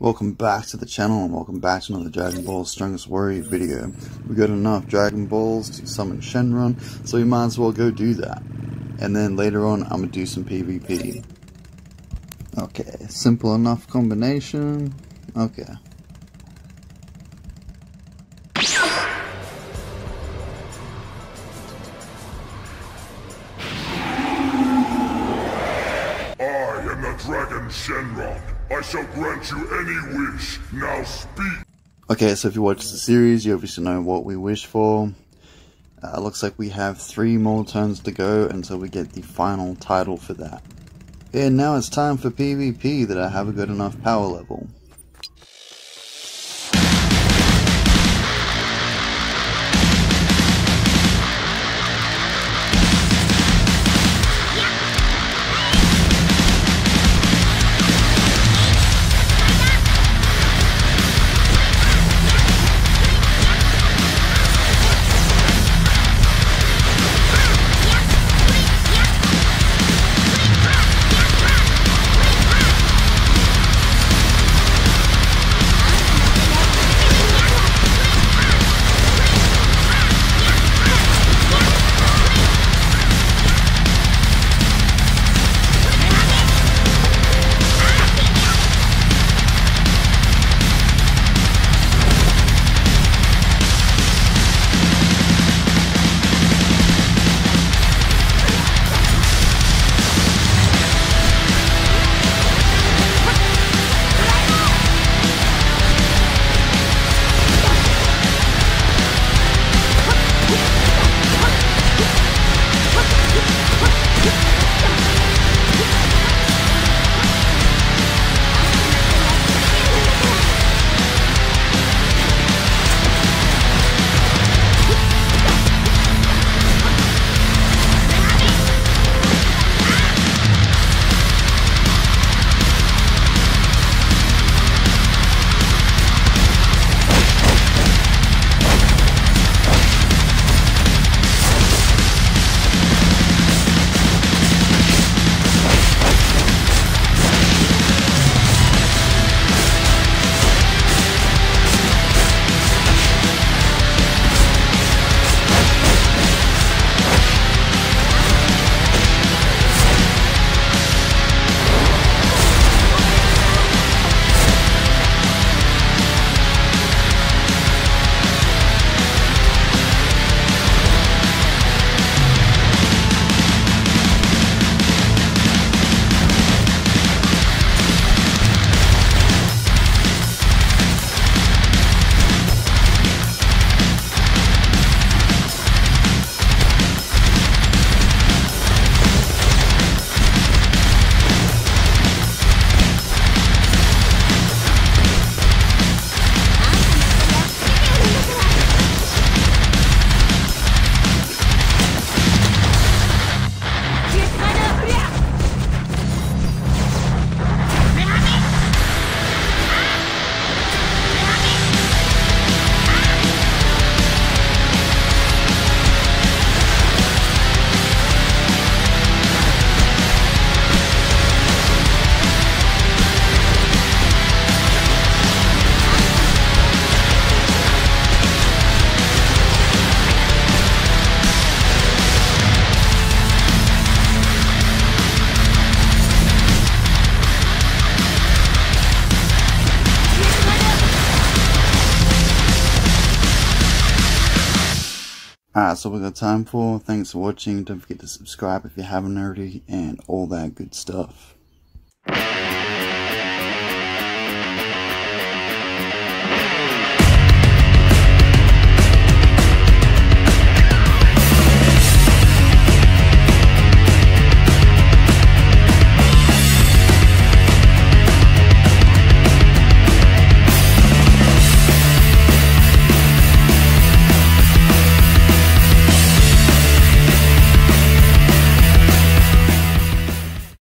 Welcome back to the channel and welcome back to another Dragon Ball Strongest Warrior video. We got enough Dragon Balls to summon Shenron, so we might as well go do that. And then later on, I'm gonna do some PvP. Okay, simple enough combination. Okay. I am the Dragon Shenron. I shall grant you any wish. Now speak. Okay, so if you watch the series, you obviously know what we wish for. Uh, looks like we have three more turns to go until we get the final title for that. And now it's time for PvP that I have a good enough power level. Alright, so we got time for. Thanks for watching. Don't forget to subscribe if you haven't already, and all that good stuff.